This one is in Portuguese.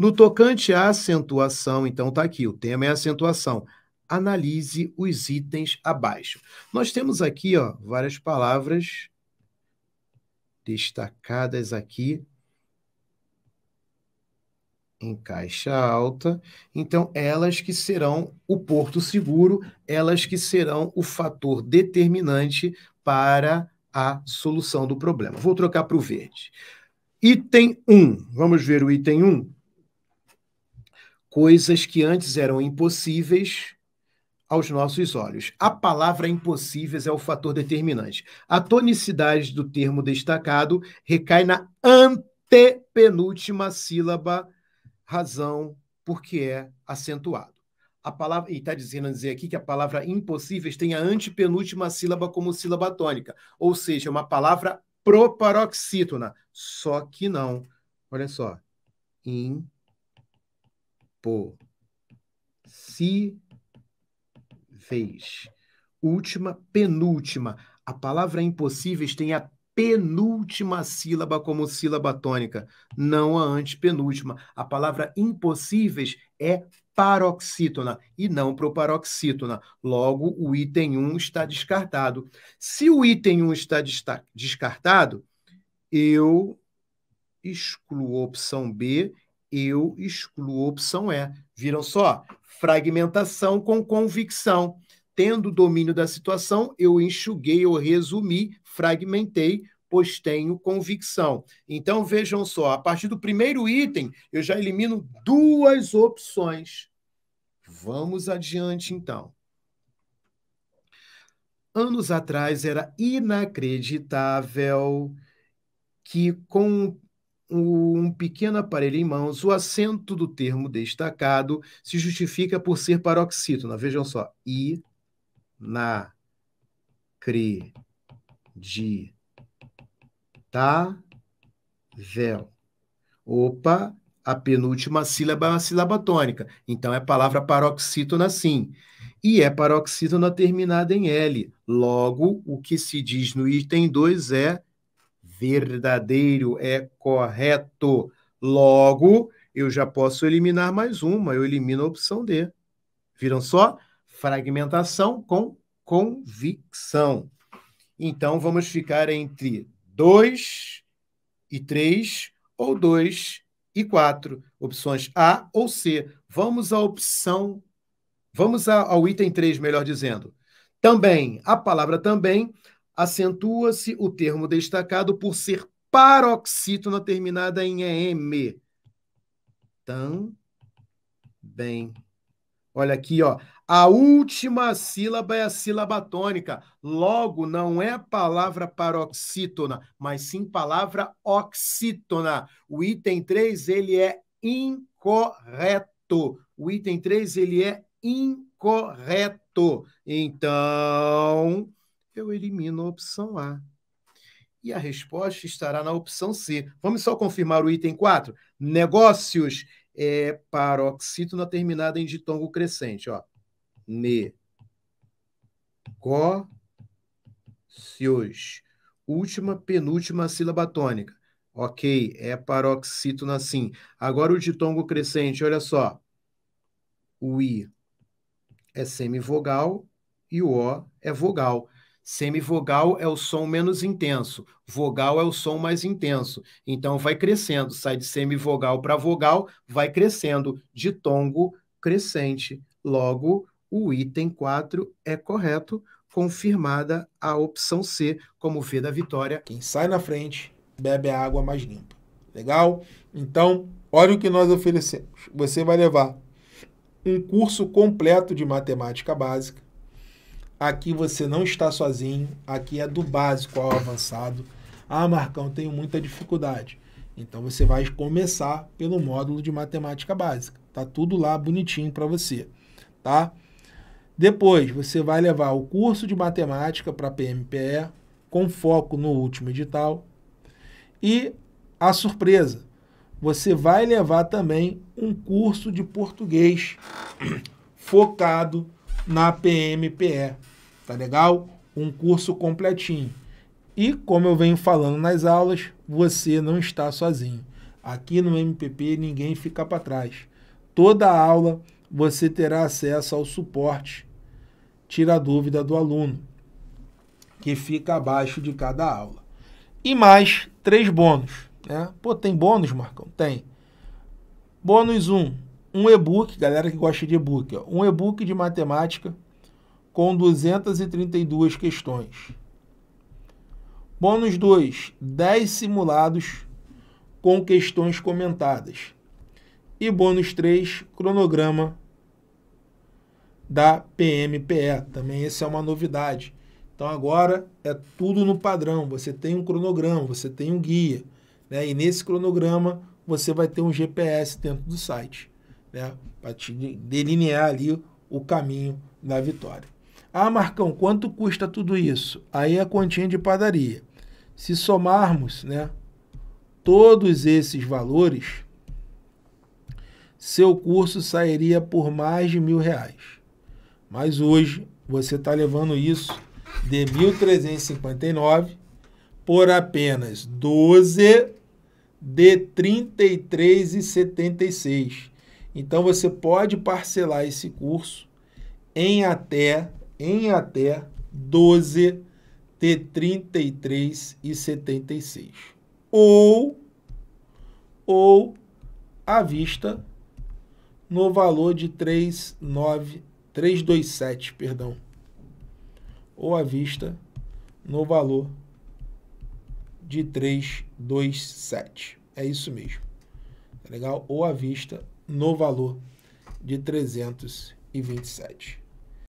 No tocante à acentuação, então está aqui, o tema é acentuação. Analise os itens abaixo. Nós temos aqui ó, várias palavras destacadas aqui em caixa alta. Então, elas que serão o porto seguro, elas que serão o fator determinante para a solução do problema. Vou trocar para o verde. Item 1. Vamos ver o item 1. Coisas que antes eram impossíveis aos nossos olhos. A palavra impossíveis é o fator determinante. A tonicidade do termo destacado recai na antepenúltima sílaba razão porque é acentuado. A palavra, e está dizendo dizer aqui que a palavra impossíveis tem a antepenúltima sílaba como sílaba tônica, ou seja, uma palavra proparoxítona. Só que não. Olha só. Impossíveis. Última, penúltima. A palavra impossíveis tem a penúltima sílaba como sílaba tônica, não a antepenúltima. A palavra impossíveis é paroxítona e não proparoxítona. Logo, o item 1 está descartado. Se o item 1 está descartado, eu excluo a opção B, eu excluo a opção E. Viram só? Fragmentação com convicção. Tendo domínio da situação, eu enxuguei, eu resumi, fragmentei, pois tenho convicção. Então, vejam só, a partir do primeiro item, eu já elimino duas opções. Vamos adiante, então. Anos atrás era inacreditável que, com um pequeno aparelho em mãos, o acento do termo destacado se justifica por ser paroxítona. Vejam só. I, na, cre, de, tá, véu. Opa, a penúltima sílaba é uma sílaba tônica. Então é palavra paroxítona sim. E é paroxítona terminada em L. Logo, o que se diz no item 2 é verdadeiro, é correto. Logo, eu já posso eliminar mais uma, eu elimino a opção D. Viram só? Fragmentação com convicção. Então, vamos ficar entre 2 e 3 ou 2 e 4. Opções A ou C. Vamos à opção. Vamos ao item 3, melhor dizendo. Também, a palavra também acentua-se o termo destacado por ser paroxítona terminada em EM. Também. Olha aqui, ó. A última sílaba é a sílaba tônica. Logo, não é palavra paroxítona, mas sim palavra oxítona. O item 3, ele é incorreto. O item 3, ele é incorreto. Então, eu elimino a opção A. E a resposta estará na opção C. Vamos só confirmar o item 4? Negócios é paroxítona terminada em ditongo crescente, ó negócios. Última, penúltima sílaba tônica. Ok, é paroxítona sim. Agora o ditongo crescente, olha só. O I é semivogal e o O é vogal. Semivogal é o som menos intenso, vogal é o som mais intenso. Então vai crescendo, sai de semivogal para vogal, vai crescendo, ditongo crescente. Logo, o item 4 é correto, confirmada a opção C como V da vitória. Quem sai na frente bebe a água mais limpa. Legal? Então, olha o que nós oferecemos. Você vai levar um curso completo de matemática básica. Aqui você não está sozinho, aqui é do básico ao avançado. Ah, Marcão, tenho muita dificuldade. Então você vai começar pelo módulo de matemática básica. Tá tudo lá bonitinho para você, tá? Depois, você vai levar o curso de matemática para PMPE, com foco no último edital. E a surpresa, você vai levar também um curso de português focado na PMPE. Tá legal? Um curso completinho. E como eu venho falando nas aulas, você não está sozinho. Aqui no MPP ninguém fica para trás. Toda aula você terá acesso ao suporte tira a dúvida do aluno, que fica abaixo de cada aula. E mais três bônus. Né? Pô, tem bônus, Marcão? Tem. Bônus 1, um, um e-book, galera que gosta de e-book, um e-book de matemática com 232 questões. Bônus 2, 10 simulados com questões comentadas. E bônus 3, cronograma da PMPE. Também essa é uma novidade. Então agora é tudo no padrão. Você tem um cronograma, você tem um guia. Né? E nesse cronograma você vai ter um GPS dentro do site. Né? Para te delinear ali o caminho da vitória. Ah, Marcão, quanto custa tudo isso? Aí é a continha de padaria. Se somarmos né, todos esses valores, seu curso sairia por mais de mil reais. Mas hoje você está levando isso de 1.359 por apenas 12 de 33,76. Então você pode parcelar esse curso em até em até 12 de 33,76. Ou ou à vista no valor de 3,9 327, perdão, ou à vista no valor de 327. É isso mesmo. Tá legal? Ou à vista no valor de 327.